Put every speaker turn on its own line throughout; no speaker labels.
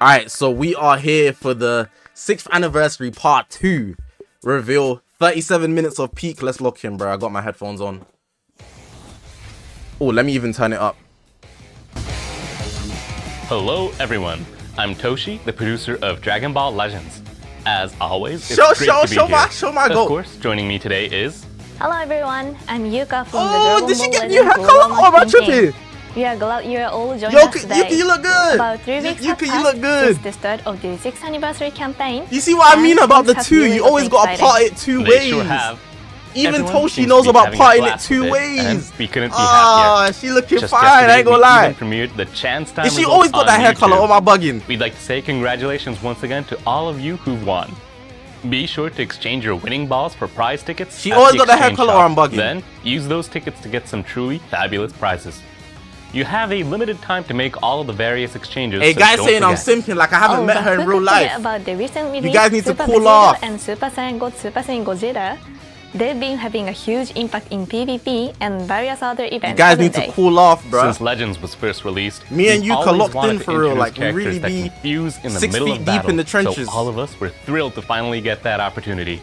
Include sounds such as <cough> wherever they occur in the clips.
Alright, so we are here for the 6th anniversary part 2 reveal. 37 minutes of peak. Let's lock in, bro. I got my headphones on. Oh, let me even turn it up.
Hello, everyone. I'm Toshi, the producer of Dragon Ball Legends. As always, it's
Show,
great
show,
to be
show
here.
my- show my
Of
goat.
course, joining me today is
Hello everyone, I'm Yuka from
Oh,
the
did
Dragon
she
Ball
get new
Legends
hair color?
Global
Oh, am I
Marketing team.
tripping?
We are glad you are all joining
Yo,
us
Yuka,
today.
you look good.
About three weeks
Yuka,
have
you look good.
since the start of the 6th anniversary campaign.
You see what I mean about the two?
really
You always got to part it two
they
ways.
sure have.
Even
Everyone
Toshi knows about
having
parting it two
with
ways.
and we couldn't be
Ah,
happier.
she looking
Just
fine. I ain't gonna
we
lie.
even premiered the Chance Time
And she always got
on
that hair color.
YouTube.
Oh my bugging.
We'd like to say congratulations once again to all of you who've won. Be sure to exchange your winning balls for prize tickets.
She always
the
got the hair
exchange
color
shop.
on bugging.
Then use those tickets to get some truly fabulous prizes. You have a limited time to make all of the various exchanges.
Hey,
so
guys
don't
saying I'm
forget.
simping like I haven't
oh,
met her in real life.
forget About the recent release
guys need to
Super
cool
Vegeta
off.
And Super Saiyan God Super Saiyan Gogeta. They've been having a huge impact in PvP and various other events.
You guys
haven't
need to
they?
cool off, bro.
Since Legends was first released,
Me and
you
Yuka locked in for real, like, we really be
can in the
six feet
of
deep
battle.
in the trenches.
So all of us were thrilled to finally get that opportunity.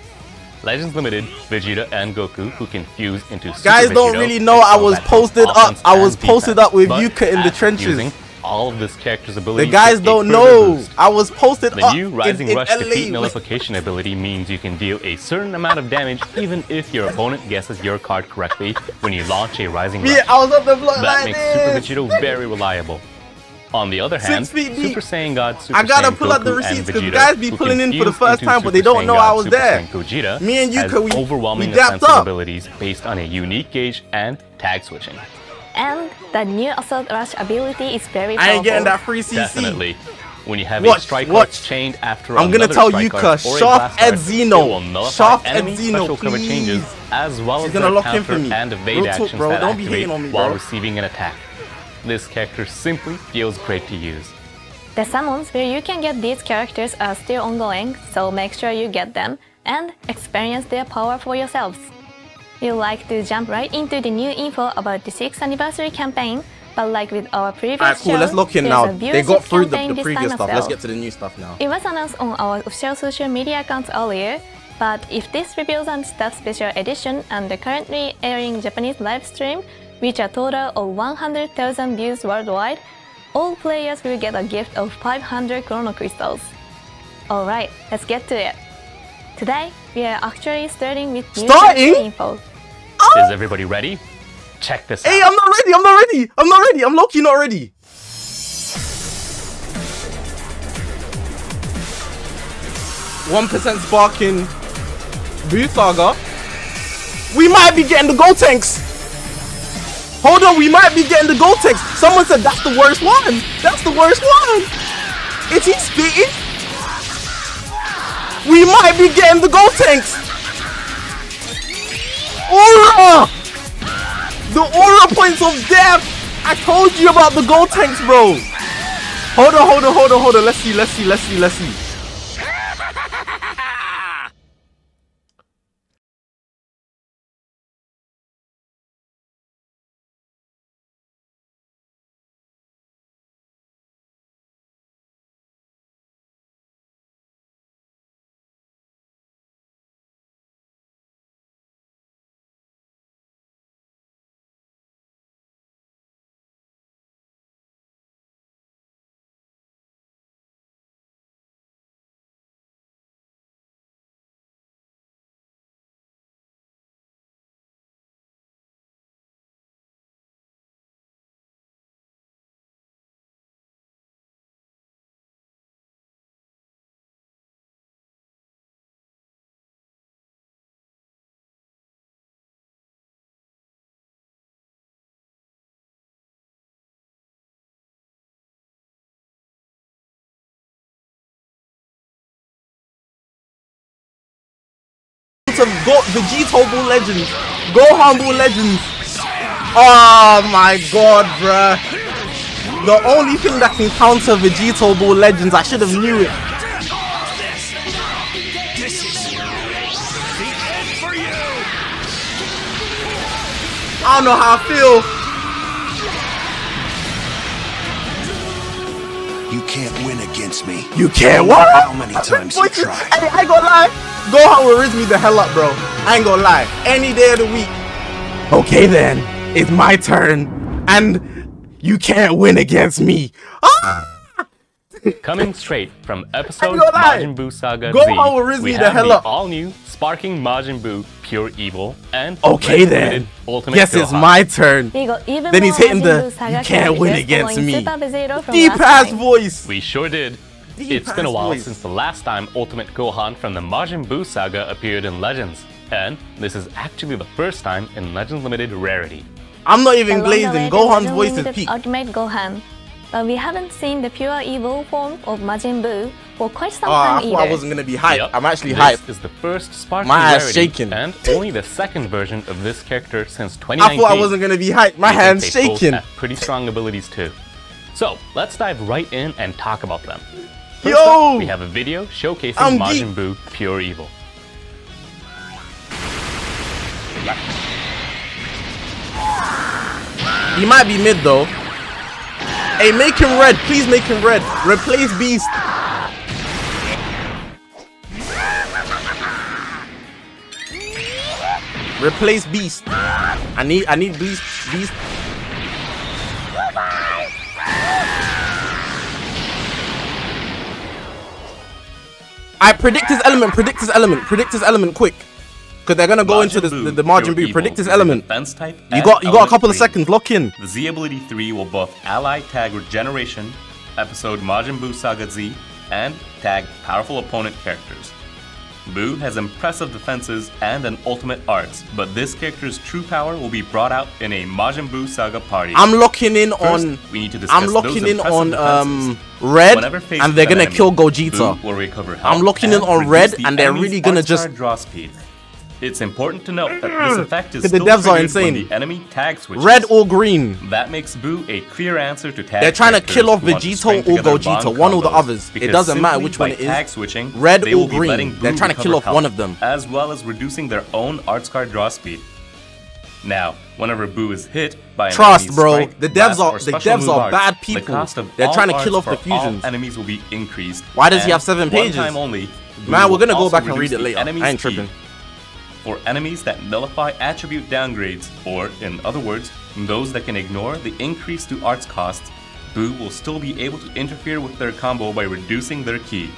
Legends Limited, Vegeta and Goku, who can fuse into Super
Guys don't
Vegito,
really know I was posted up- I was posted
defense.
up with Yuka in the trenches.
all of this character's
the guys don't know.
boost.
I was posted
The
up
new
in-
Rising
in
Rush
LA.
defeat nullification ability means you can deal a certain amount of damage even if your opponent guesses your card correctly when you launch a Rising Rush.
Yeah, I was up the block
That
like
makes
this.
Super Vegito very reliable. On the other
Six
hand,
feet deep.
Super Saiyan God, Super
I gotta
Saiyan
pull out the receipts
and
'cause
Vegeta,
guys be pulling in for the first time, but they don't
Saiyan
know
God,
I was
Super
there.
Saiyan Gogeta
Me and
has
Yuka, we-
overwhelming
we dapped
offensive
up.
abilities based on a unique gauge and tag switching.
And the new Assault Rush ability is very powerful.
I
powerful.
ain't getting that free CC.
Definitely. When you have
Watch,
a strike
watch.
chained after
I'm gonna
another
tell
strike
Yuka,
arts or a
Shaft
blast
Ed Zeno.
it will nullify
Shaft Ed
enemy
Zeno,
special cover changes
please.
as well
She's
as
gonna lock in for
counter
me.
and evade
Real talk,
actions
bro.
that
Don't be hating on me,
while receiving an attack. This character simply feels great to use.
The summons where you can get these characters are still ongoing, so make sure you get them and experience their power for yourselves. We'd like to jump right into the new info about the 6th anniversary campaign, but like with our previous
Alright, cool.
show,
Let's lock in
there's
now.
a
They got through the,
campaign
the
this
previous
time as
stuff. Let's
well.
get to the new stuff now.
It was announced on our official social media accounts earlier, but if this reveals and stuff special edition and the currently airing Japanese live stream reach a total of 100,000 views worldwide, all players will get a gift of 500 Chrono Crystals. Alright, let's get to it. Today, we are actually starting with new
Starting?
character info.
Is oh! everybody ready? Check this
Hey,
out.
Hey, I'm not ready. I'm not ready. I'm not ready. I'm Loki not ready. One percent sparking Boo Saga. We might be getting the gold tanks. Hold on, we might be getting the gold tanks. Someone said that's the worst one. That's the worst one. Is he spitting? We might be getting the gold tanks. Aura! The aura points of death! I told you about the gold tanks, bro! Hold on, hold on, hold on, hold on. Let's see, let's see, let's see, let's see. Of Go Vegito Bull Legends. Gohan Bull Legends. Oh my god, bruh. The only thing that can counter Vegito Bull Legends, I should have knew it. I don't know how I feel.
You can't win against me.
You can't
No
what?
How many times you try?
Hey, I ain't gonna lie. Gohan will raise me the hell up, bro. I ain't gonna lie. Any day of the week. Okay then, it's my turn, and you can't win against me. Ah!
Coming straight from episode. Majin Buu Saga
Gohan
Z,
will
we
me the
have
hell
the
up.
all-new Sparking Majin Buu Pure Evil and
Okay then.
Ultimate
Yes, it's my turn.
We got even
Then he's hitting the, "You can't win against me."
Super
Deep ass voice.
We sure did.
Deep
it's been a while
voice.
since the last time Ultimate Gohan from the Majin Buu saga appeared in Legends, and this is actually the first time in Legends Limited Rarity.
I'm not even
Along the
glazing. Gohan's voice is
limited
peak.
Ultimate Gohan. But we haven't seen the pure evil form of Majin Buu for quite some
ah, I
time
I
either.
wasn't gonna be hyped.
Yep,
I'm actually
this
hyped.
is the first Sparking
My ass
Rarity
shaking.
and <laughs> only the second version of this character since 2019.
I
2019.
thought I wasn't gonna be hyped. My hand's shaking.
pretty strong abilities too. So let's dive right in and talk about them. First
Yo!
up, we have a video showcasing
I'm
Majin. Buu Pure Evil.
He might be mid though. Hey, make him red. Please make him red. Replace Beast. Replace Beast. I need I need Beast Beast. I predict his element, predict his element, predict his element quick. Cause they're gonna go into the, the, the
Majin
Buu. Predict his element.
Defense type
You got you got a couple of seconds. Lock in.
The Z ability 3 will buff Ally Tag Regeneration, episode Majin Buu Saga Z, and tag powerful opponent characters. Buu has impressive defenses and an ultimate arts, but this character's true power will be brought out in a Majin Buu Saga party.
I'm locking in
First,
on.
we need to discuss
I'm locking in on um red, and they're gonna
enemy,
kill Gogeta. I'm locking in on red, and they're really gonna just-
draw speed. It's important to note that this effect is
The
still
devs are
triggered when
insane.
the enemy tag switches.
Red or green.
That makes Boo a clear answer to tag.
They're trying to kill off
who want to
Vegito or
together
Gogeta, one or the others. It doesn't matter which one
by
it is.
Tag switching,
Red or green. They're trying to kill off
health,
one of them.
as well as reducing their own arts card draw speed. Now, whenever Boo is hit by an
Trust,
enemy's
bro.
strike,
The devs are- the devs are
arts,
bad people.
cost of
They're trying to kill off the fusions.
enemies will be increased.
Why does he have seven
one
pages?
time only, Boo
Man, we're gonna go back and read it later. I
enemy's
ain't
speed.
tripping.
For enemies that nullify attribute downgrades, or in other words, those that can ignore the increase to arts costs, Boo will still be able to interfere with their combo by reducing their ki.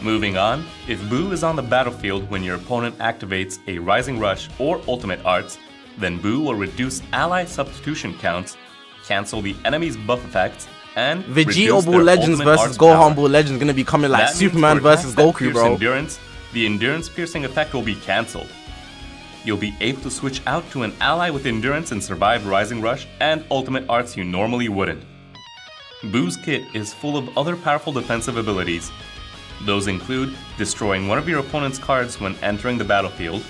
Moving on, if Boo is on the battlefield when your opponent activates a Rising Rush or Ultimate Arts, then Boo will reduce ally substitution counts, cancel the enemy's buff effects, and
Vegito
their
Legends versus
arts
Gohan. Bull Legends gonna be coming like Superman versus Goku, bro.
Endurance, the endurance piercing effect will be cancelled. You'll be able to switch out to an ally with endurance and survive Rising Rush and ultimate arts you normally wouldn't. Boo's kit is full of other powerful defensive abilities. Those include destroying one of your opponent's cards when entering the battlefield,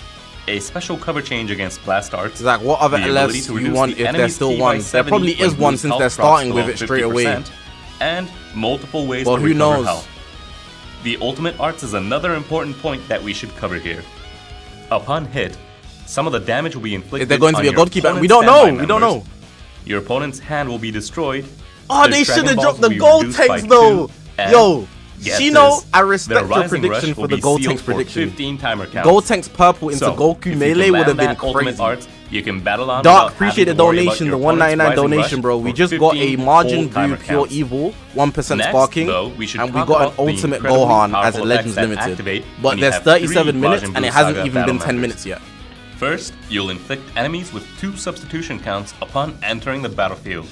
a special cover change against blast arts,
like, what other LFs
to
you want
the
if there's still one? There probably is one since they're starting with it straight away.
50%, and multiple ways
Well,
to
who
recover
knows?
health. The ultimate arts is another important point that we should cover here. Upon hit, some of the damage will be inflicted.
Is there going to be a goalkeeper? We don't know. We don't know.
Your opponent's hand will be destroyed.
Oh, they should have dropped the gold tanks though. Yo,
get
Shino, I respect your prediction for the gold tanks prediction.
15 timer counts.
Gold tanks purple into
So,
Goku melee would have been crazy.
Arts, you can battle on
Dark, appreciate the
having to worry about
donation, the
opponent's
199 donation, bro. We just got a
Majin
Buu Pure
counts.
Evil, 1%
Next,
sparking,
though, we should
and we got an Ultimate Gohan as a Legends Limited. But there's 37 minutes and it hasn't even been 10 minutes yet.
First, you'll inflict enemies with two substitution counts upon entering the battlefield.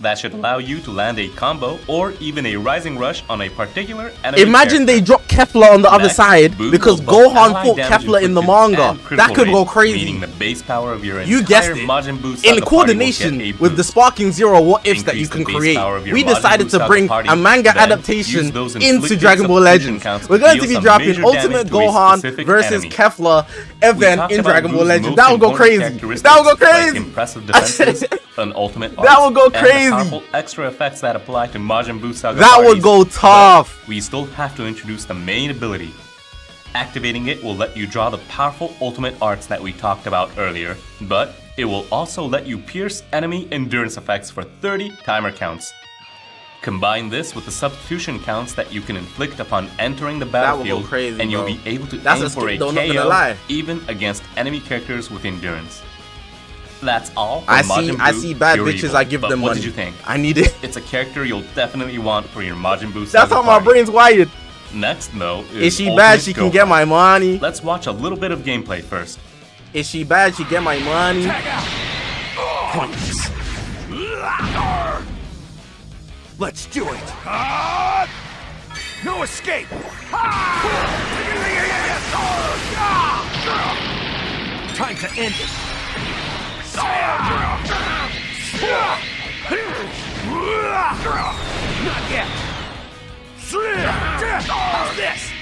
That should allow you to land a combo or even a rising rush on a particular enemy.
Imagine they drop Kefla on the other side because Gohan fought Kefla in the manga. That could go crazy.
the base power of your
You guessed it. In coordination with the. Sparking Zero what ifs that you can create,
power of your
we decided to bring
party,
a manga adaptation into Dragon Ball Legends. We're going to be dropping Ultimate
damage to a
Gohan versus
enemy.
Kefla event in Dragon Ball Legends. That would go crazy. That would go crazy.
impressive defenses, <laughs> an ultimate
That would go
the
crazy.
powerful extra effects that apply to Majin Buu Saga
That would
parties,
go
but
tough.
We still have to introduce the main ability. Activating it will let you draw the powerful ultimate arts that we talked about earlier, but it will also let you pierce enemy endurance effects for 30 timer counts. Combine this with the substitution counts that you can inflict upon entering the
go
battlefield,
crazy,
and you'll
bro.
be able to
That's a
aim for a
though, not gonna
KO even against enemy characters with endurance. That's all. For
I see,
Majin
I
Buu
see bad bitches.
Evil.
I give
But
them
what
money.
did you think?
I need it.
It's a character you'll definitely want for your Majin Buu.
That's how my
party.
brain's wired.
Next, though, is,
Is she bad?
Ultimate
She can get my money.
Let's watch a little bit of gameplay first.
Is she bad? She get my money.
Pointless. Let's do it. No escape. Time to end it. Not yet. How's this?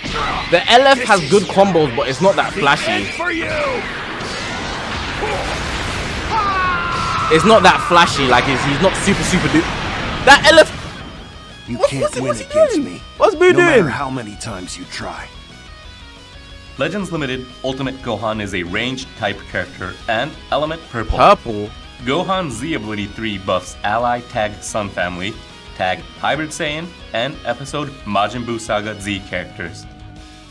The LF has good combos, but it's not that flashy. It's not that flashy. Like it's, he's not super super duper. That LF.
You
What's-
can't
what's
win
what's he
against
doing?
me.
What's Boo
no matter how many times you try.
Legends Limited Ultimate Gohan is a ranged type character and element purple.
Purple.
Gohan Z Ability 3 buffs Ally Tag Son Family, Tag Hybrid Saiyan, and episode Majin Buu Saga Z characters.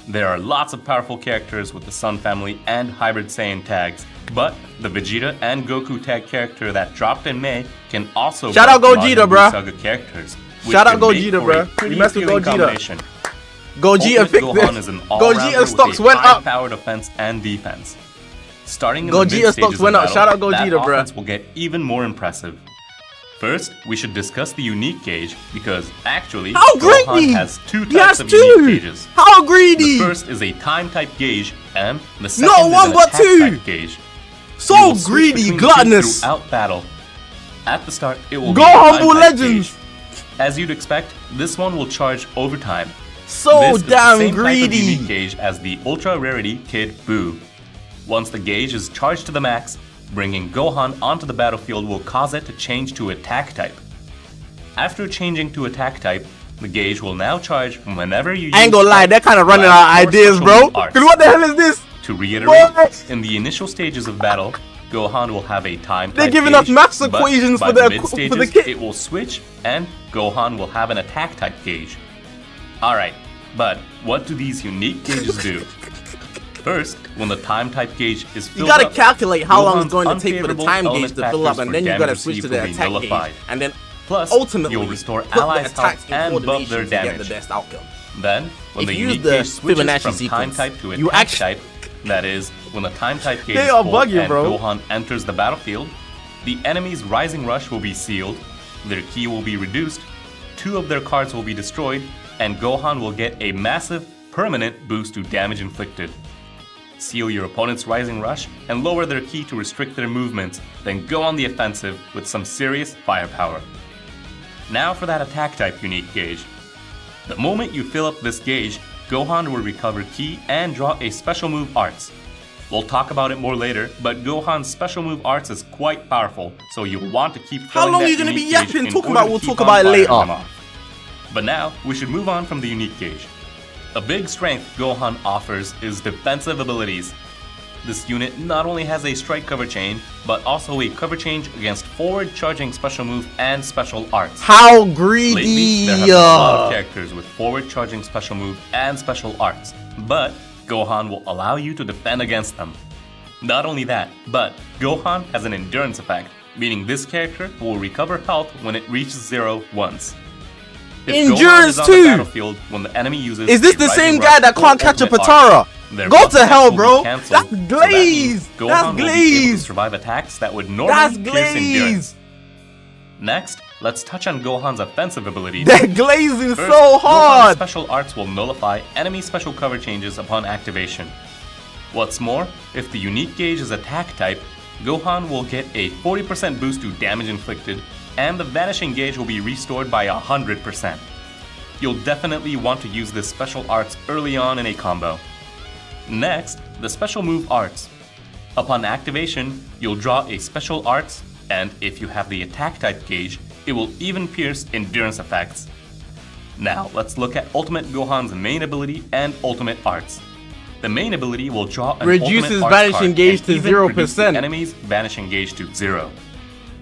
There are lots of powerful characters with the Son Family and Hybrid Saiyan tags, but the Vegeta and Goku tag character that dropped in May can also
Shout out Gogeta,
Majin Buu. Saga characters.
Shout out Gogeta,
for a
bruh.
pretty
You messed with Gogeta. Gogeta fixed
Gohan
this.
is
Gogeta stocks
a
went up.
high-powered offense and defense. Starting in
Gogeta stocks went up. Shout out Gogeta, bruh.
offense will get even more impressive. First, we should discuss the unique gauge because actually,
How
Gohan
greedy!
has two types of
two.
unique gauges.
How greedy!
The first is a time type gauge, and the second
Not
is
one,
an
but
attack
two.
type gauge.
So greedy, gluttonous.
Throughout battle. At the start, it will
Go
be a
Humble
time-type
Legends.
gauge. As you'd expect, this one will charge over time.
So
This is the
damn
same type of unique
greedy.
gauge as the Ultra Rarity Kid Buu. Once the gauge is charged to the max, bringing Gohan onto the battlefield will cause it to change to attack type. After changing to attack type, the gauge will now charge whenever you
I ain't gonna lie, they're kind of running out of ideas, bro.
arts.
Cause what the hell is this?
To reiterate,
What?
in the initial stages of battle, Gohan will have a time.
They're
type
giving
gauge,
us
but
equations
by
for
the
the-
mid
for the
stages,
kid.
It will switch, and Gohan will have an attack type gauge. All right, but what do these unique gauges do? First, when the time type gauge is filled You
gotta
up,
calculate how long it's going to take for the time gauge to fill up, and then you gotta switch to the attack gauge, and then
Plus,
ultimately
you'll restore allies'
attacks
health and buff their damage.
the best outcome.
Then, when
If
the
use
unique
the
gauge switches
Fibonacci
from time type to attack
you actu-
type, that is, when the time type gauge is full and
bro.
Gohan enters the battlefield, the enemy's Rising Rush will be sealed, their ki will be reduced, two of their cards will be destroyed, and Gohan will get a massive, permanent boost to damage inflicted. Seal your opponent's Rising Rush and lower their ki to restrict their movements, then go on the offensive with some serious firepower. Now for that attack type unique gauge. The moment you fill up this gauge, Gohan will recover ki and draw a special move arts. We'll talk about it more later, but Gohan's special move arts is quite powerful, so you'll want to keep
How long are you gonna be yapping,
in
talking about- we'll talk about it later.
But now, we should move on from the unique gauge. A big strength Gohan offers is defensive abilities. This unit not only has a strike cover chain, but also a cover change against forward charging special move and special arts.
How greedy!
Lately, there have been a lot of
uh,
characters with forward charging special move and special arts, but Gohan will allow you to defend against them. Not only that, but Gohan has an endurance effect, meaning this character will recover health when it reaches zero once. If Gohan
Endurance
is
too!
battlefield when the enemy uses
Is this the same guy that can't catch a Patara? Go to hell, bro. That's
so that
glaze. That's
will be able to
glaze.
survive attacks that would
That's
normally pierce
glaze.
endurance. Next, let's touch on Gohan's offensive abilities.
They're glazing
First,
so
Gohan's
hard.
special arts will nullify enemy special cover changes upon activation. What's more, if the unique gauge is attack type, Gohan will get a 40% boost to damage inflicted, and the vanishing gauge will be restored by 100%. You'll definitely want to use this special arts early on in a combo. Next, the special move arts. Upon activation, you'll draw a special arts, and if you have the attack type gauge, it will even pierce endurance effects. Now, let's look at Ultimate Gohan's main ability and Ultimate Arts. The main ability will draw an
Reduces
Ultimate Arts
vanishing
card
gauge
and
to
even reduce the
0%.
enemy's vanishing gauge to zero.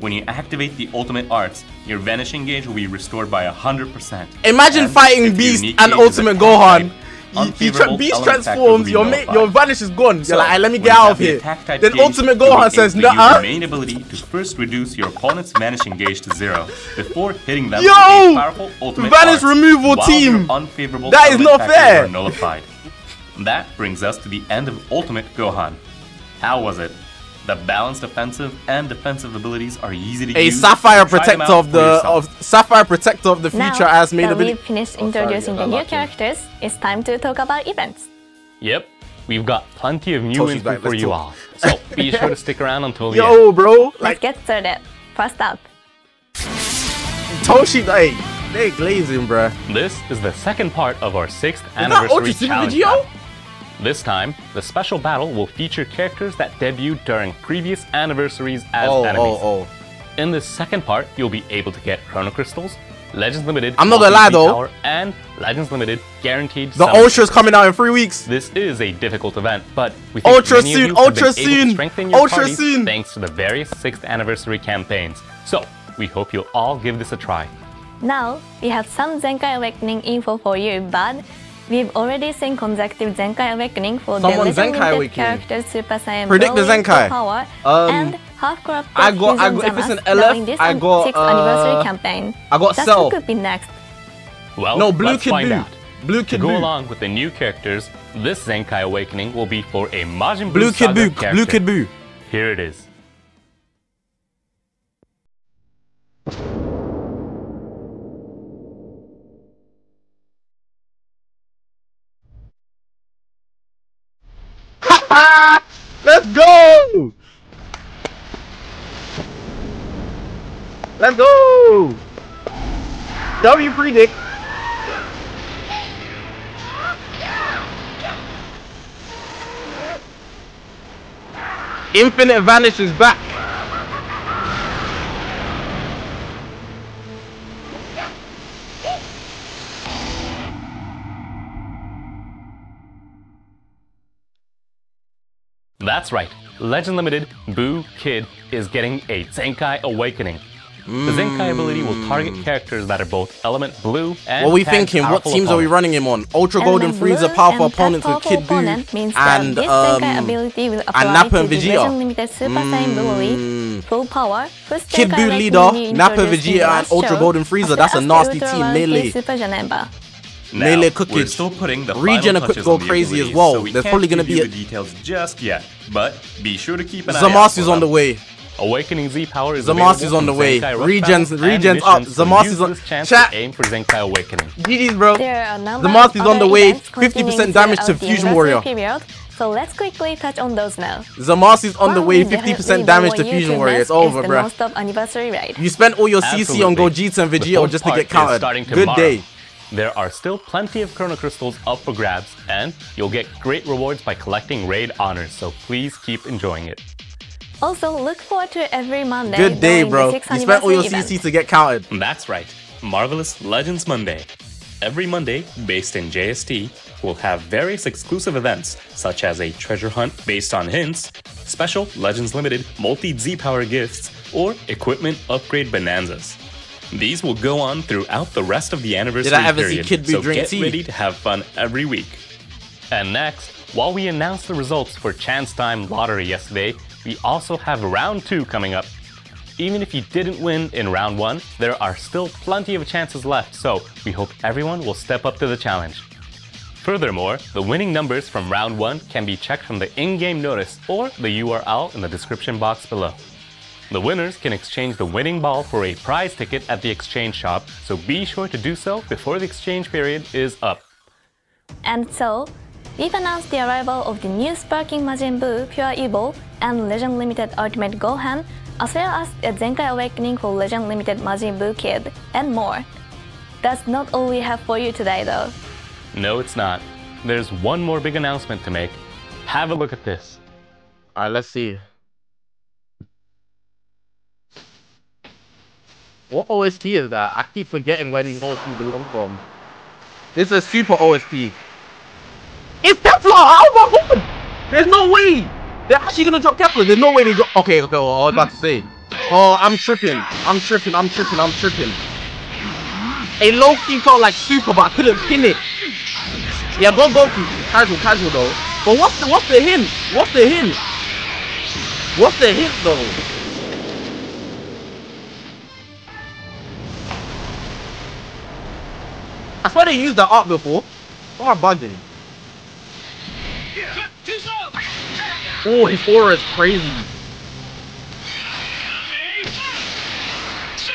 When you activate the ultimate arts, your vanishing gauge will be restored by 100%.
Imagine
And
fighting Beast and Ultimate Gohan. You, you tra- Beast
element factor will
transforms, your, your vanish is gone.
So,
You're like, "Alright, let me get out of here. Then
gauge,
Ultimate Gohan says, nah.
your main ability to first reduce your opponent's vanishing gauge to zero before hitting them
Yo!
with a powerful ultimate
Vanish
arts,
removal team.
unfavorable
That is not fair.
Nullified. That brings us to the end of Ultimate Gohan. How was it? The balanced offensive and defensive abilities are easy to
A
use. A Sapphire
Protector of the of Sapphire Protector of the future
now
as made
that
ability.
we've finished
Oh, sorry,
introducing
yeah,
the new
unlucky.
characters, it's time to talk about events.
Yep, we've got plenty of new
Toshi's
info for you
talk.
all. So <laughs> be sure to stick around until the end.
Yo, bro,
Let's
like
get started. First up,
Toshi, like they glazing, bruh.
This is the second part of our sixth
that
anniversary
Ultra Super
challenge.
Vegito?
Battle. This time, the special battle will feature characters that debuted during previous anniversaries as
Oh, oh
enemies.
oh, oh.
In this second part, you'll be able to get Chrono Crystals, Legends Limited,
I'm not gonna lie, though.
Power, and Legends Limited guaranteed.
The
summons.
Ultra's coming out in three weeks.
This is a difficult event, but we think
Ultra
many of
soon,
you have
ultra
been able to
soon,
strengthen your
ultra
parties
soon.
thanks to the various 6th anniversary campaigns. So, we hope you'll all give this a try.
now we have some Zenkai Awakening info for you, but we've already seen consecutive Zenkai Awakening for
Someone
the Legend
Zenkai
Limited characters Super Saiyan
Predict the Zenkai.
Full Power,
Um,
and half corrupted
I got- I got- if it's an LF,
now in this
I got,
sixth anniversary
uh,
campaign.
I got
That's
Cell.
could be next.
Well,
No, Blue
let's
Kid
find
Buu.
out.
Blue
To go
Buu.
along with the new characters, this Zenkai Awakening will be for a Majin Buu
Blue Kid
Saga
Buu.
character.
Blue Kid Buu.
Here it is.
Let's go! Let's go! W predict. Infinite Vanish is back.
That's right. Legend Limited Boo Kid is getting a Zenkai Awakening. The Zenkai ability will target characters that are both element blue and
What are we
tag
thinking? What
powerful
teams are we running him on? Ultra Golden
Element
Frieza,
Blue
powerful
and
opponents with
powerful
Kid
opponent
Buu
means that
and
this Zenkai
um,
ability will apply
Nappa
to
and
the
Vegeta.
Legend Limited Super Saiyan Broly, Full Power, first
Kid
Zenkai
Buu leader,
you
Nappa,
introduced in the
Vegeta, and Ultra Golden Frieza.
after
That's a nasty
Ultra
team,
One
melee.
K Super Janemba.
Now,
Melee
We're still putting the
Regen
final
could
touches
go
on the
crazy as well.
So we
There's probably gonna be a-
the details just yet, but be sure to keep an eye out.
Zamasu's
for
on the way.
Awakening Z power is
Zamasu's
available
on the
from
way.
Zenkai Rush
Regens-
Battles and
regens up.
Uh,
missions,
is
on-
this chance
Chat.
aim for Zenkai Awakening.
GG's, bro.
There are a number
The Moth is on the way, 50% damage to Fusion
anniversary
Warrior.
Period, so let's quickly touch on those now.
Zamas is on the way, 50% damage to Fusion Warrior. It's over,
is the
bruh.
anniversary raid.
You spent all your CC on
Absolutely.
Gogeta and
The
Vegeta just to
part
get
is
counted.
starting
Good
tomorrow.
day.
There are still plenty of Chrono Crystals up for grabs, and you'll get great rewards by collecting raid honors, so please keep enjoying it.
Also, look forward to every Monday
Good day, bro. You spent all your
anniversary
CC to get counted.
That's right, Marvelous Legends Monday. Every Monday, based in JST, we'll have various exclusive events, such as a treasure hunt based on hints, special Legends Limited multi Z Power gifts, or equipment upgrade bonanzas. These will go on throughout the rest of the anniversary
ever see
period,
Kid Buu
so
drink
get
tea?
ready to have fun every week.
And next, while we announced the results for Chance Time Lottery yesterday, we also have round two coming up. Even if you didn't win in round one, there are still plenty of chances left, so we hope everyone will step up to the challenge. Furthermore, the winning numbers from round one can be checked from the in game notice or the URL in the description box below. The winners can exchange the winning ball for a prize ticket at the exchange shop, so be sure to do so before the exchange period is up.
And so, we've announced the arrival of the new Sparking Majin Buu Pure Evil and Legend Limited Ultimate Gohan, as well as a Zenkai Awakening for Legend Limited Majin Buu Kid, and more. That's not all we have for you today though.
No, it's not. There's one more big announcement to make. Have a look at this.
Alright, let's see. What OST is that? I keep forgetting where these OST belong from. This is a super OST. It's Kefla! Oh my god! There's no way! They're actually gonna drop Kefla. There's no way they drop. Okay, okay, well, I was about to say. Oh, I'm tripping. I'm tripping. I'm tripping. I'm tripping. A low key felt like super, but I couldn't pin it. Yeah, go Goku. Casual, casual though. But what's the what's the hint? What's the hint? What's the hint though? Swear they used that art before. Oh, I'm bugging. Oh, his aura is crazy.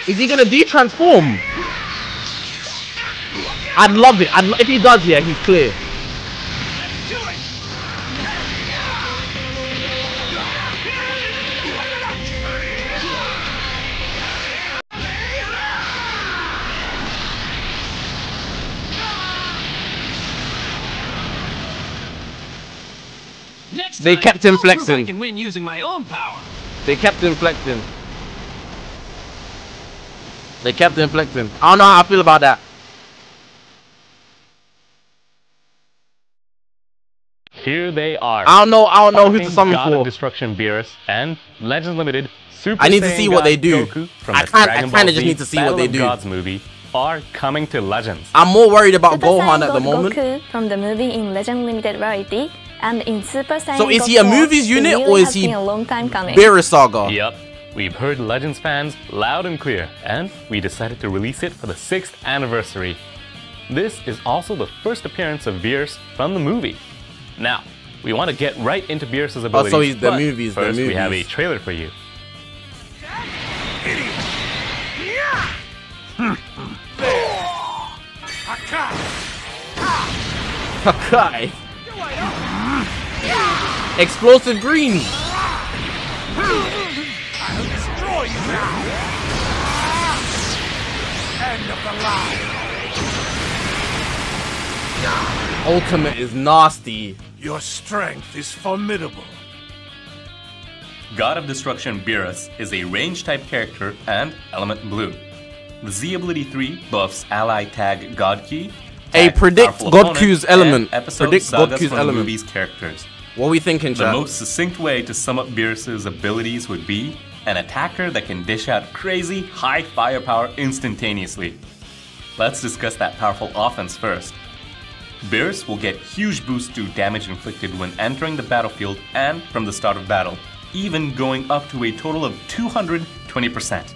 Is he gonna de-transform? I'd love it. I'd if he does, yeah, he's clear. They
time,
kept him flexing.
I can win using my own power.
They kept inflecting. They kept inflecting. I don't know how I feel about that.
Here they are.
I don't know. I don't know who to
Fucking
summon
God of
for.
Destruction Beerus and Legends Limited Super
I need to
Saiyan
see what
God
they do.
Goku from
I
the
kinda-
Dragon Ball
just
Z
need to see what they do.
Gods movie are coming to Legends.
I'm more worried about
Super
Gohan
Saiyan
at the
God
moment.
Goku from the movie in Legend Limited Rarity and in Super Saiyan
So is he a movies unit
really
or is he
a long time coming.
Beerus Saga.
Yep, we've heard Legends fans loud and clear, and we decided to release it for the 6th anniversary. This is also the first appearance of Beerus from the movie. Now, we want to get right into Beerus's oh, abilities.
Oh, he's the
but
movies, the
First, we have a trailer for you. <laughs>
Kai. Explosive green.
Destroy you now. End of the line.
Ultimate is nasty.
Your strength is formidable.
God of Destruction Beerus is a range type character and element blue. The Z ability 3 buffs ally tag God
Ki.
Tag
predict
powerful
God Q's element. Predict God Q's
from the
element.
movie's characters.
What we thinking,
The most succinct way to sum up Beerus's abilities would be an attacker that can dish out crazy high firepower instantaneously. Let's discuss that powerful offense first. Beerus will get huge boosts to damage inflicted when entering the battlefield and from the start of battle, even going up to a total of 220%.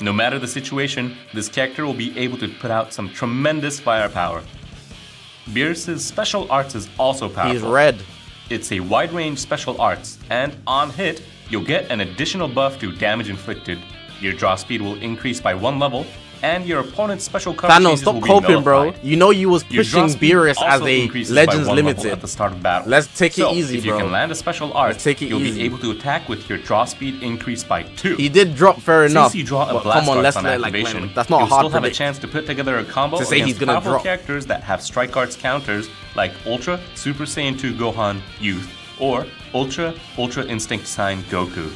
No matter the situation, this character will be able to put out some tremendous firepower. Beerus's special arts is also powerful.
He's red.
It's a wide range special arts, and on hit, you'll get an additional buff to damage inflicted. Your draw speed will increase by one level, and your opponent's special cover
Thanos, stop coping, bro. You know you was pushing Beerus as a Legends Limited.
at the start of battle.
Let's take it
So,
easy,
if you can land a special art,
Let's take it
you'll
easy.
be able to attack with your draw speed increased by two.
He did drop, fair enough.
Since you draw a blast
come on, let's
on
let
activation,
like, that's not
you'll
hard
still have a chance to put together a combo
To say
against
he's gonna
powerful
drop.
characters that have strike arts counters like Ultra Super Saiyan 2 Gohan Youth or Ultra Ultra Instinct Sign Goku.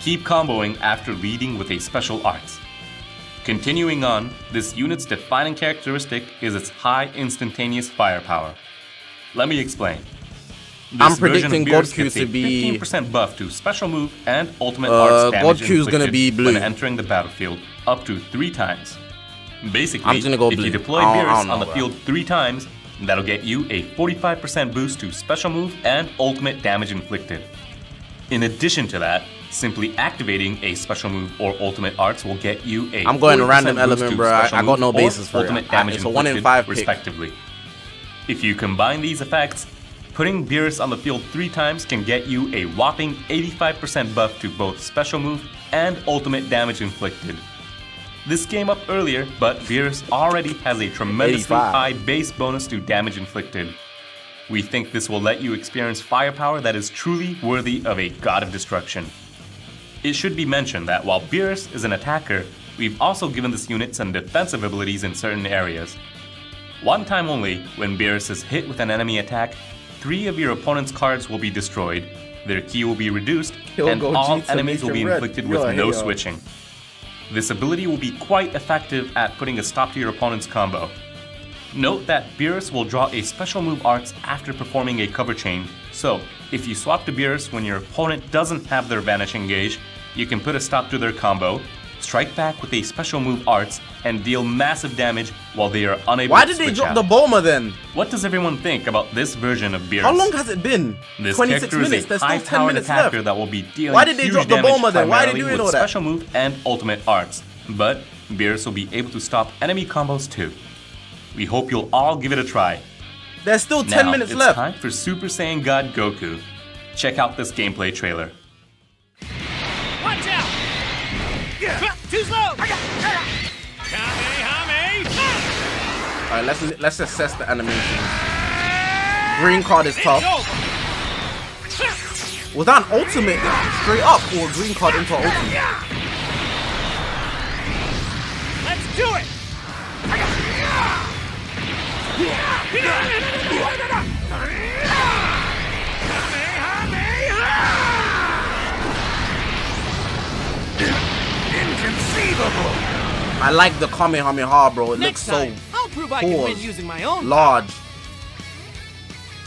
Keep comboing after leading with a special arts. Continuing on, this unit's defining characteristic is its high instantaneous firepower. Let me explain. This
I'm
version of
predicting
gets a
to be-
15% buff to special move and ultimate
Uh,
arts damage
Godku's gonna be blue.
when entering the battlefield up to three times. Basically,
I'm gonna go
if
blue.
you deploy Beerus on the field three times, that'll get you a 45% boost to special move and ultimate damage inflicted. In addition to that, simply activating a special move or ultimate arts will get you a
I'm going
40%
random element, bro. I- I got no basis for it.
ultimate
I-
damage
it's a one in five pick.
respectively. If you combine these effects, putting Beerus on the field three times can get you a whopping 85% buff to both special move and ultimate damage inflicted. This came up earlier, but Beerus already has a tremendously
85.
high base bonus to damage inflicted. We think this will let you experience firepower that is truly worthy of a God of Destruction. It should be mentioned that while Beerus is an attacker, we've also given this unit some defensive abilities in certain areas. One time only, when Beerus is hit with an enemy attack, three of your opponent's cards will be destroyed, their ki will be reduced,
He'll
and all enemies will be
red.
inflicted with no switching. This ability will be quite effective at putting a stop to your opponent's combo. Note that Beerus will draw a special move arts after performing a cover change, so if you swap to Beerus when your opponent doesn't have their Vanishing Gauge, you can put a stop to their combo, strike back with a special move arts, and deal massive damage while they are unable
Why
to Why
did they drop
out.
the Bulma then?
What does everyone think about this version of Beerus?
How long has it been?
This
26
character
minutes.
is a
There's still 10
high-powered
minutes
attacker
left.
that will be dealing
Why did they drop the Bulma then? Why
primarily
doing
with
all that?
special move and ultimate arts. But Beerus will be able to stop enemy combos too. We hope you'll all give it a try.
There's still 10
now,
minutes
it's
left.
time for Super Saiyan God Goku. Check out this gameplay trailer.
Watch out! Yeah. <laughs> Too slow! Kamehame!
Alright, let's let's assess the animation. Green card is tough. Was that an ultimate straight up or green card into ultimate?
Let's do it! Inconceivable!
I like the Kamehameha, bro. It
Next
looks so
time, I'll prove I can win using my own.
large.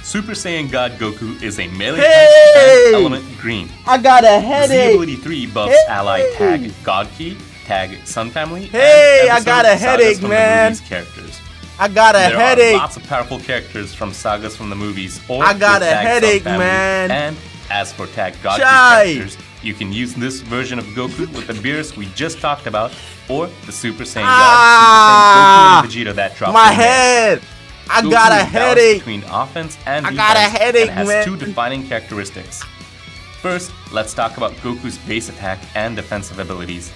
Super Saiyan God Goku is a melee
Hey!
type and element green.
I got a
The Z ability 3 buffs
Hey!
ally tag God Ki, tag Son Family,
Hey,
and
I got a headache, man.
The characters.
I got a
there
headache.
are lots of powerful characters from sagas from the movies or
I got a headache, man.
And as for tag God characters, you can use this version of Goku with the Beerus we just talked about, or the Super Saiyan
Ah,
God, Super Saiyan Goku and Vegeta that dropped
My head. I
Goku
got a headache.
between offense and
I
defense
got a headache,
and has
man.
two defining characteristics. First, let's talk about Goku's base attack and defensive abilities.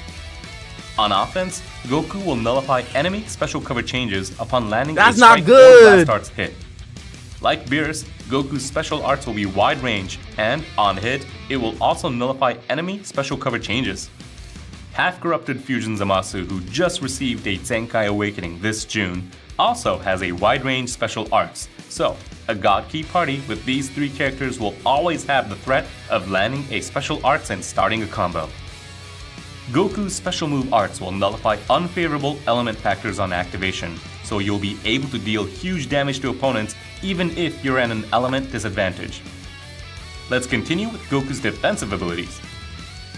On offense, Goku will nullify enemy special cover changes upon landing
That's
a
not
strike
good.
or hit. Like Beerus, Goku's special arts will be wide range, and on hit, it will also nullify enemy special cover changes. Half corrupted Fusion Zamasu, who just received a Zenkai Awakening this June, also has a wide range special arts. So, a God Ki party with these three characters will always have the threat of landing a special arts and starting a combo. Goku's special move arts will nullify unfavorable element factors on activation, so you'll be able to deal huge damage to opponents even if you're at an element disadvantage. Let's continue with Goku's defensive abilities.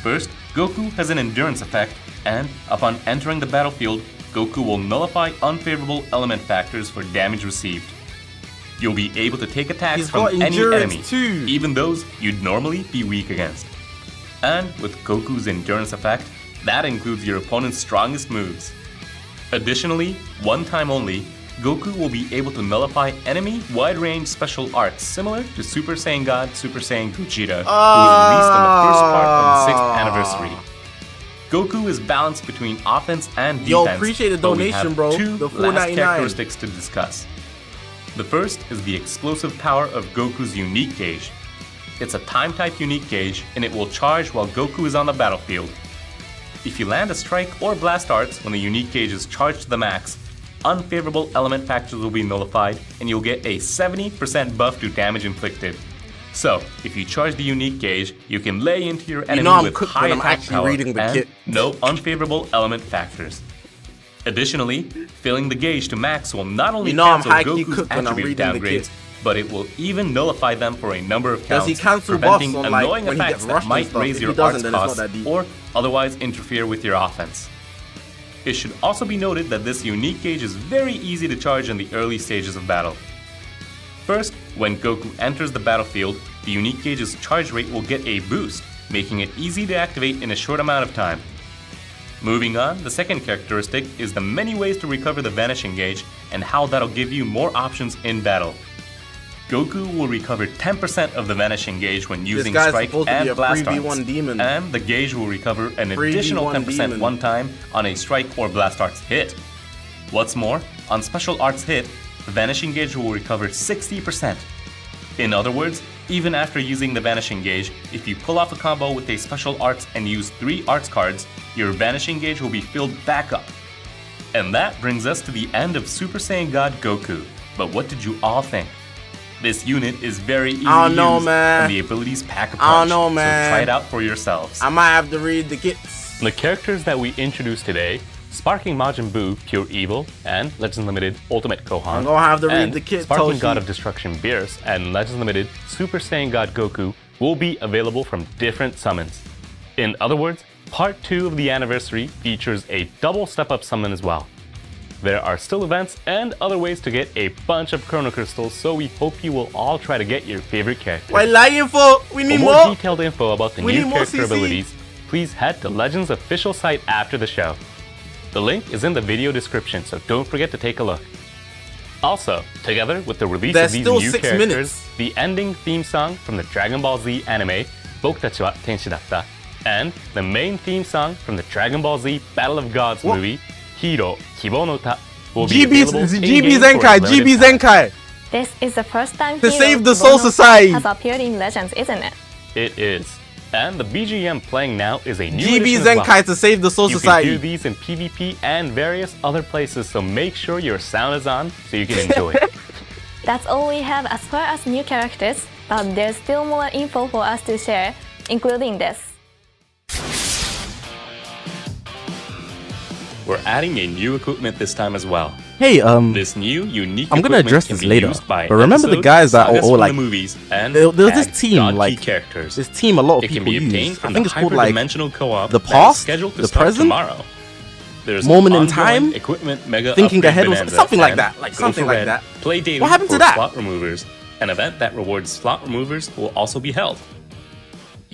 First, Goku has an endurance effect, and upon entering the battlefield, Goku will nullify unfavorable element factors for damage received. You'll be able to take attacks
He's
from any enemy,
too.
even those you'd normally be weak against. And with Goku's endurance effect, that includes your opponent's strongest moves. Additionally, one time only, Goku will be able to nullify enemy wide range special arts similar to Super Saiyan God Super Saiyan Gogeta, who was released in the first part of the 6th ah. anniversary. Goku is balanced between offense and defense.
Yo, appreciate the
but we
donation,
have
bro.
Two
The
last
$4.99.
characteristics to discuss. The first is the explosive power of Goku's unique gauge. It's a time type unique gauge and it will charge while Goku is on the battlefield. If you land a strike or blast arts when the unique gauge is charged to the max, unfavorable element factors will be nullified and you'll get a 70% buff to damage inflicted. So, if you charge the unique gauge, you can lay into your enemy
know
with high attack power and no unfavorable element factors. Additionally, filling the gauge to max will not only
You know
cancel Goku's
cooked when I'm
attribute downgrades. But it will even nullify them for a number of
Does
counts,
he cancel
preventing
buffs on,
annoying effects that might raise your arts costs or otherwise interfere with your offense. It should also be noted that this unique gauge is very easy to charge in the early stages of battle. First, when Goku enters the battlefield, the unique gauge's charge rate will get a boost, making it easy to activate in a short amount of time. Moving on, the second characteristic is the many ways to recover the Vanishing Gauge and how that'll give you more options in battle. Goku will recover 10% of the Vanishing Gauge when using Strike
supposed to be
and Blast Arts,
demon.
and the gauge will recover an
Free
additional 10%
demon.
one time on a Strike or Blast Arts hit. What's more, on Special Arts hit, the Vanishing Gauge will recover 60%. In other words, even after using the Vanishing Gauge, if you pull off a combo with a Special Arts and use 3 Arts cards, your Vanishing Gauge will be filled back up. And that brings us to the end of Super Saiyan God Goku. But what did you all think? This unit is very easy
I don't
to
know,
use,
man.
and the abilities pack a punch.
I don't know, man.
So try it out for yourselves.
I might have to read the kits.
The characters that we introduced today Sparking Majin Buu, Pure Evil, and Legends Limited Ultimate Gohan.
I'm gonna have to read
and
the kit,
Sparking
Toshi.
God of Destruction Beerus and Legends Limited Super Saiyan God Goku will be available from different summons. In other words, part 2 of the anniversary features a double step up summon as well. There are still events and other ways to get a bunch of Chrono Crystals, so we hope you will all try to get your favorite character.
Why lying for? We need
for
more,
detailed info about the
we
new character abilities, please head to Legends' official site after the show. The link is in the video description, so don't forget to take a look. Also, together with the release
There's
of these new characters,
minutes.
the ending theme song from the Dragon Ball Z anime, "Bokutachi wa Tenshi Datta, and the main theme song from the Dragon Ball Z Battle of Gods
what?
movie, Hero Kibo no Ta,
GB
available
GB
in-game for a
Zenkai. GB. Zenkai.
This is the first time
To
Hero
save the Soul Society.
has appeared in Legends, isn't it?
It is. And the BGM playing now is a new
GB
edition well.
Zenkai to save the Soul
You
Society.
can do these in PvP and various other places, so make sure your sound is on so you can enjoy it. <laughs>
That's all we have as far as new characters, but there's still more info for us to share, including this.
We're adding a new equipment this time as well.
Hey, um,
This new, unique
I'm gonna address this later, but remember the guys that are all, like-
the movies and
there- there this team,
God
like,
characters.
this team a lot of
it can
people use. I think it's called like
co-op
the past,
scheduled to
the present,
tomorrow. There's
moment in time,
equipment mega
thinking ahead or something like that, like something like
Red,
that.
Play daily
What happened to that?
slot removers. An event that rewards slot removers will also be held.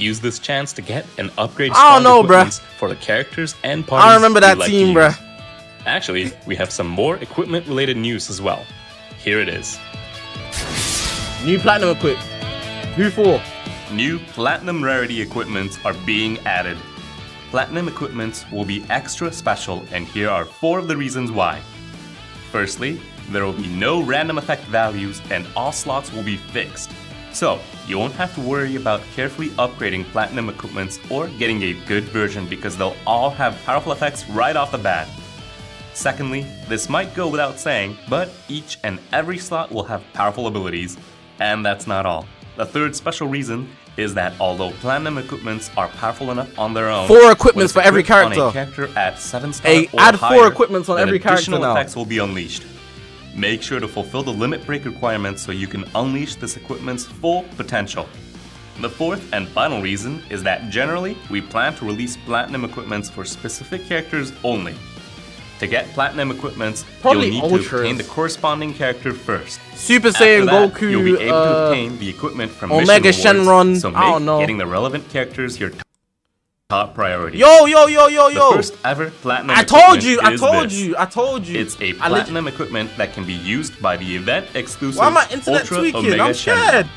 Use this chance to get and upgrade
I don't know, bruh.
for the characters and parties.
I remember that
like to
team,
use.
bruh.
Actually, we have some more equipment related news as well. Here it is.
New platinum equip. Who for?
New platinum rarity equipments are being added. Platinum equipments will be extra special, and here are four of the reasons why. Firstly, there will be no random effect values, and all slots will be fixed. So, you won't have to worry about carefully upgrading platinum equipments or getting a good version because they'll all have powerful effects right off the bat. Secondly, this might go without saying, but each and every slot will have powerful abilities. And that's not all. The third special reason is that although platinum equipments are powerful enough on their own,
Four equipments for every
equipped on
character.
a character at 7 star
Hey,
or
add four equipments on every character
additional
now.
effects will be unleashed. Make sure to fulfill the limit break requirements so you can unleash this equipment's full potential. The fourth and final reason is that generally we plan to release platinum equipments for specific characters only. To get platinum equipments,
Probably
you'll need to obtain the corresponding character first.
Super
After
Saiyan
that,
Goku.
you'll be able to
uh,
obtain the equipment from
Omega Shenron,
So
I
make
don't know.
getting the relevant characters your top- top priority.
Yo, yo, yo, yo,
the
yo.
first ever platinum.
I told you. I told
this.
you. I told you.
It's a
I lit-
platinum equipment that can be used by the event exclusive
Why am I internet
Ultra
tweaking?
Omega
I'm
Shenron.
scared.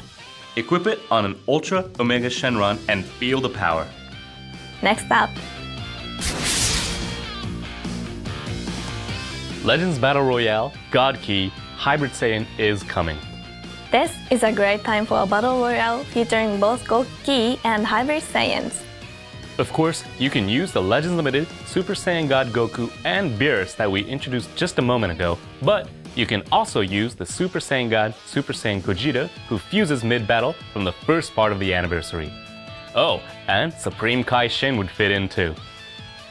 Equip it on an Ultra Omega Shenron and feel the power.
Next up,
Legends Battle Royale, God Ki, Hybrid Saiyan is coming.
this is a great time for a battle royale featuring both God Ki and Hybrid Saiyans.
Of course, you can use the Legends Limited, Super Saiyan God Goku, and Beerus that we introduced just a moment ago, but you can also use the Super Saiyan God, Super Saiyan Gogeta, who fuses mid-battle from the first part of the anniversary. Oh, and Supreme Kai Shin would fit in too.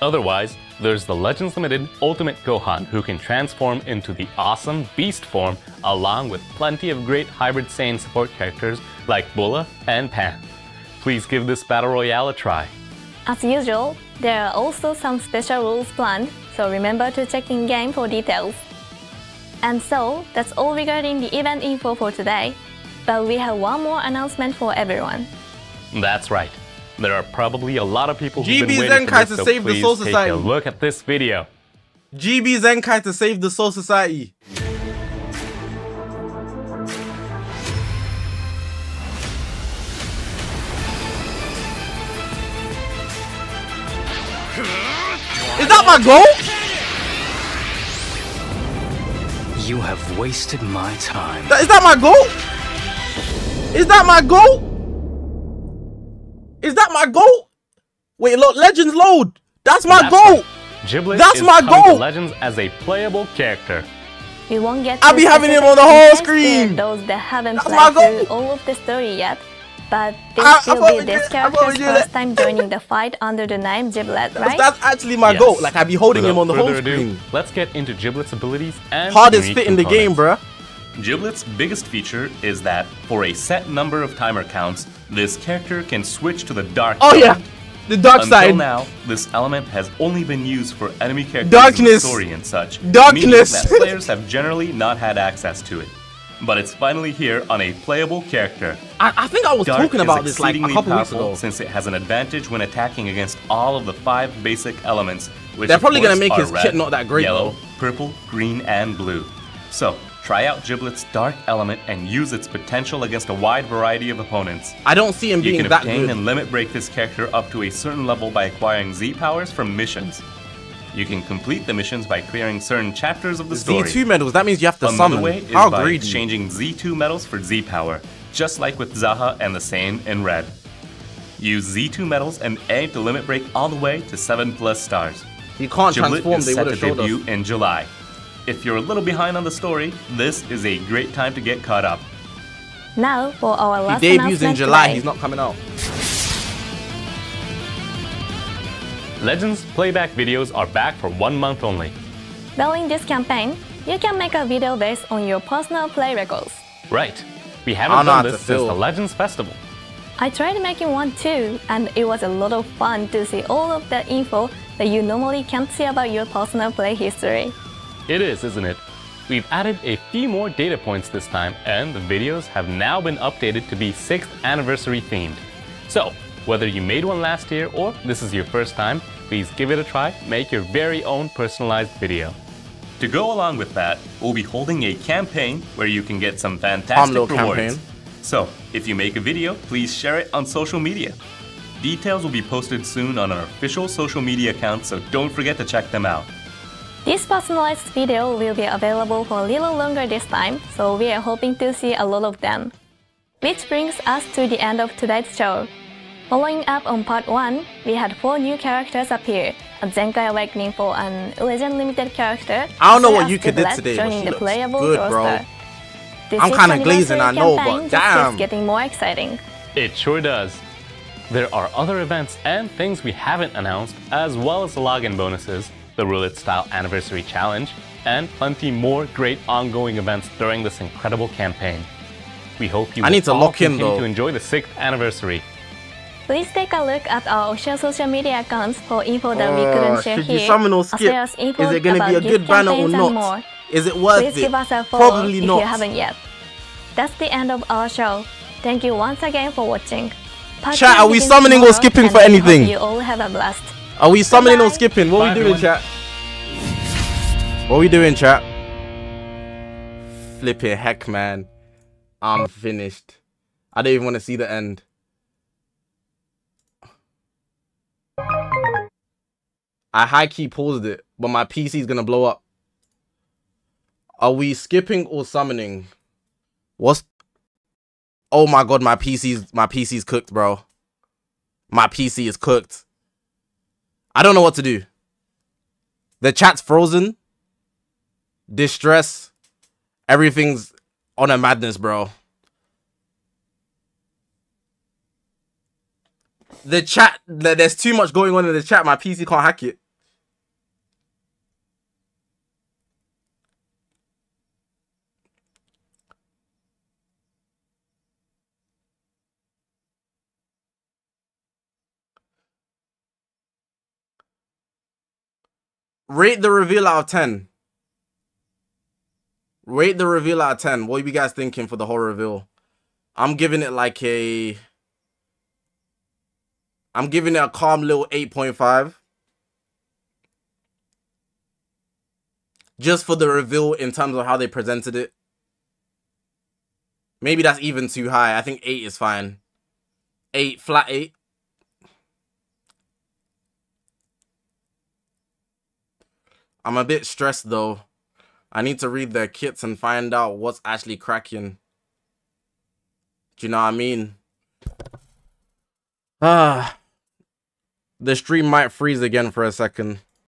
Otherwise, there's the Legends Limited Ultimate Gohan, who can transform into the awesome Beast form, along with plenty of great Hybrid Saiyan support characters like Bulla and Pan. Please give this Battle Royale a try.
As usual, there are also some special rules planned, so remember to check in game for details. And so, that's all regarding the event info for today. But we have one more announcement for everyone.
That's right. There are probably a lot of people who've
GB
been waiting for
Zenkai
this,
to
so
save the
please
Soul
take
Society.
a look at this video.
GB Zenkai to save the Soul Society. My goal?
You have wasted my time.
Is that my goal? Is that my goal? Is that my goal? Wait, look, Legends load. That's my
That's
goal.
right. Giblet
That's
is
my
coming to
goal.
Legends as a playable character.
We won't get
I'll be having him on the whole screen.
Those that haven't
That's
played through
goal.
all of the story yet, but this
I- I
will
thought
be
we
this
did- I thought we
character's first
it.
time joining the fight under the name Giblet, right?
That's actually my
Yes.
goal. Like I'll be holding him on the whole
further
screen.
Let's get into Giblet's abilities and
Hardest fit in the game,
components.
bruh.
Giblet's biggest feature is that for a set number of timer counts, this character can switch to the dark
Oh, yeah. The dark
Until
side.
now, this element has only been used for enemy characters in
Darkness.
the story and such.
Darkness.
Meaning that players have generally not had access to it. But it's finally here on a playable character.
I, I think I was
Dark
talking about this like a couple weeks
powerful
ago.
since it has an advantage when attacking against all of the five basic elements, which
They're probably gonna make his
red,
kit not that great,
yellow,
though.
purple, green, and blue. So try out Giblet's Dark element and use its potential against a wide variety of opponents.
I don't see him
You
being
can
that
obtain and limit break this character up to a certain level by acquiring Z powers from missions. You can complete the missions by clearing certain chapters of the story.
Z2 medals, that means you have to
Another
summon.
way is
How
by
greedy.
exchanging Z2 medals for Z power, just like with Zahha and the same in red. Use Z2 medals and A to limit break all the way to 7 plus stars.
You can't
Giblet
transform,
is
they
set
would have showed us.
debut in July. If you're a little behind on the story, this is a great time to get caught up.
Now for our last
He
last
debuts in July,
today.
he's not coming out.
Legends playback videos are back for one month only.
During this campaign, you can make a video based on your personal play records.
Right. We haven't
don't know
done this since the Legends Festival.
I tried making one too, and it was a lot of fun to see all of the info that you normally can't see about your personal play history.
It is, isn't it? We've added a few more data points this time, and the videos have now been updated to be 6th anniversary themed. So, whether you made one last year or this is your first time, please give it a try, make your very own personalized video.
To go along with that, we'll be holding a campaign where you can get some fantastic
little
rewards.
campaign.
So, if you make a video, please share it on social media. Details will be posted soon on our official social media accounts, so don't forget to check them out.
This personalized video will be available for a little longer this time, so we are hoping to see a lot of them. Which brings us to the end of today's show. Following up on part 1, we had 4 new characters appear, a Zenkai Awakening for an Legend Limited character.
I don't know what
you
Yuka do
Giblet
today, but
joining
she
the
looks
playable
good, bro.
roster. The
I'm kinda glazing, I
anniversary
know, but
campaign just
damn.
keeps getting more exciting.
It sure does. There are other events and things we haven't announced, as well as the login bonuses, the Roulette Style Anniversary Challenge, and plenty more great ongoing events during this incredible campaign. We hope you
I need to
all
lock in,
continue
though.
to enjoy the 6th anniversary.
Please take a look at our official social media accounts for info that we
Oh,
couldn't share
should you
here,
summon or
as
skip?
well as info
Is it gonna be a good banner or not?
more.
Is it worth
Please
it?
give us a follow
Probably
if
not.
you haven't yet. That's the end of our show. Thank you once again for watching. Part
Chat, are we
begins
summoning or skipping for anything?
You all have a blast.
Are we summoning or skipping? What
Bye,
we doing,
everyone.
chat? What are we doing, chat? Flipping heck, man. I'm finished. I don't even want to see the end. I high key paused it, but my PC's gonna blow up. Are we skipping or summoning? What's Oh my god, my PC's my PC's cooked, bro. My PC is cooked. I don't know what to do. The chat's frozen. Distress. Everything's on a madness, bro. The chat, there's too much going on in the chat. My PC can't hack it. Rate the reveal out of 10. Rate the reveal out of 10. What are you guys thinking for the whole reveal? I'm giving it like a. I'm giving it a calm little 8.5. Just for the reveal in terms of how they presented it. Maybe that's even too high. I think 8 is fine. 8, flat 8. I'm a bit stressed though. I need to read their kits and find out what's actually cracking. Do you know what I mean? Ah. <sighs> The stream might freeze again for a second.